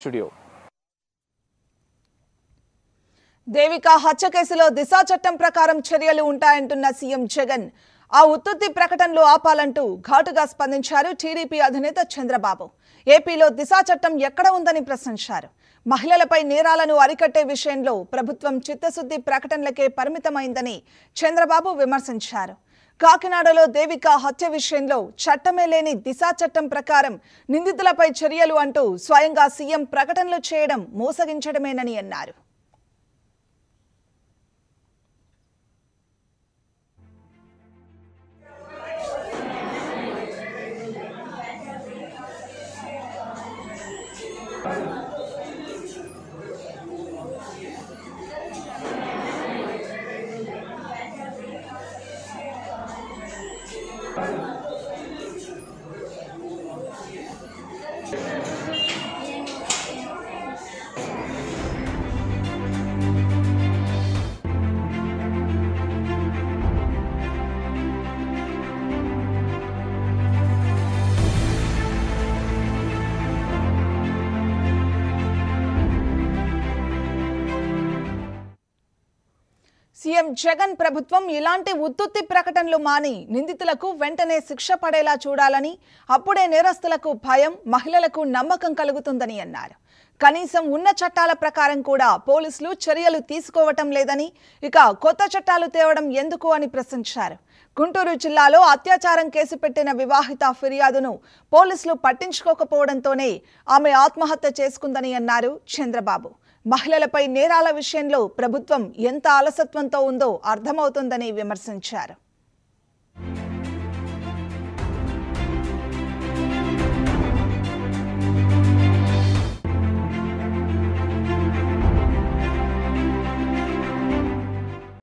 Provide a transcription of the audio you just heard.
Studio. Devika హత్య కేసులో దిశా చట్టం ప్రకారం చర్యలు ఉంటాయంటున్న సీఎం జగన్. ఆ ఉత్తుత్తి ప్రకటనలు ఆపాలంటూ ఘాటుగా స్పందించారు టీడీపీ అధినేత చంద్రబాబు. ఏపీలో దిశా చట్టం ఎక్కడ ఉందని ప్రశ్నించారు. మహిళలపై నేరాలను అరికట్టే విషయంలో ప్రభుత్వం చిత్తశుద్ధి ప్రకటనలకే పరిమితమైందని చంద్రబాబు విమర్శించారు. కాకినాడలో దేవిక హత్య విషయంలో చట్టమే లేని దిశా చట్టం ప్రకారం నిందితులపై చర్యలు అంటూ స్వయంగా సీఎం ప్రకటనలు చేయడం మోసగించడమేనని అన్నారు. సీఎం జగన్ ప్రభుత్వం ఇలాంటి ఉత్తుత్తి ప్రకటనలు మాని నిందితులకు వెంటనే శిక్ష పడేలా చూడాలని అప్పుడే నేరస్తులకు భయం మహిళలకు నమ్మకం కలుగుతుందని అన్నారు. కనీసం ఉన్న చట్టాల ప్రకారం కూడా పోలీసులు చర్యలు తీసుకోవటం లేదని ఇక కొత్త చట్టాలు తేవడం ఎందుకు అని ప్రశ్నించారు. గుంటూరు జిల్లాలో అత్యాచారం కేసు పెట్టిన వివాహిత ఫిర్యాదును పోలీసులు పట్టించుకోకపోవడంతోనే ఆమె ఆత్మహత్య చేసుకుందని అన్నారు చంద్రబాబు. మహిళలపై నేరాల విషయంలో ప్రభుత్వం ఎంత అలసత్వంతో ఉందో అర్థమవుతుందని విమర్శించారు.